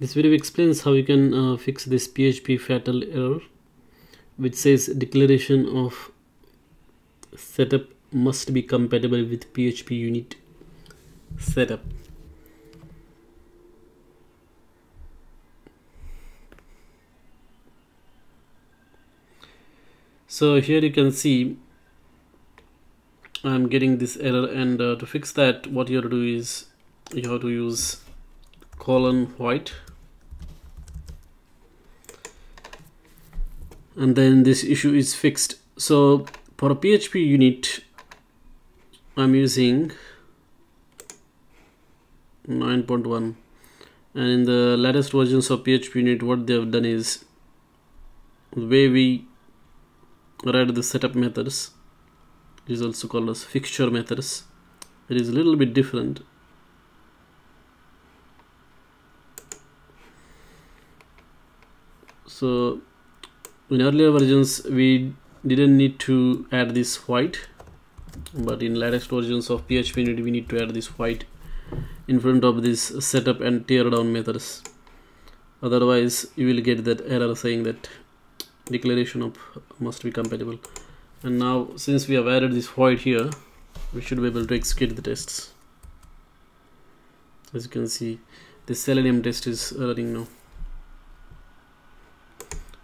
This video explains how you can uh, fix this PHP fatal error which says declaration of setup must be compatible with PHPUnit setup. So here you can see I'm getting this error and uh, to fix that what you have to do is you have to use colon void and then this issue is fixed. So for a PHPUnit I'm using 9.1 and in the latest versions of PHPUnit what they have done is the way we write the setup methods is also called as fixture methods it is a little bit different. So in earlier versions we didn't need to add this void but in latest versions of PHP we need to add this void in front of this setup and tear down methods. Otherwise you will get that error saying that declaration of must be compatible. And now since we have added this void here we should be able to execute the tests. As you can see the selenium test is running now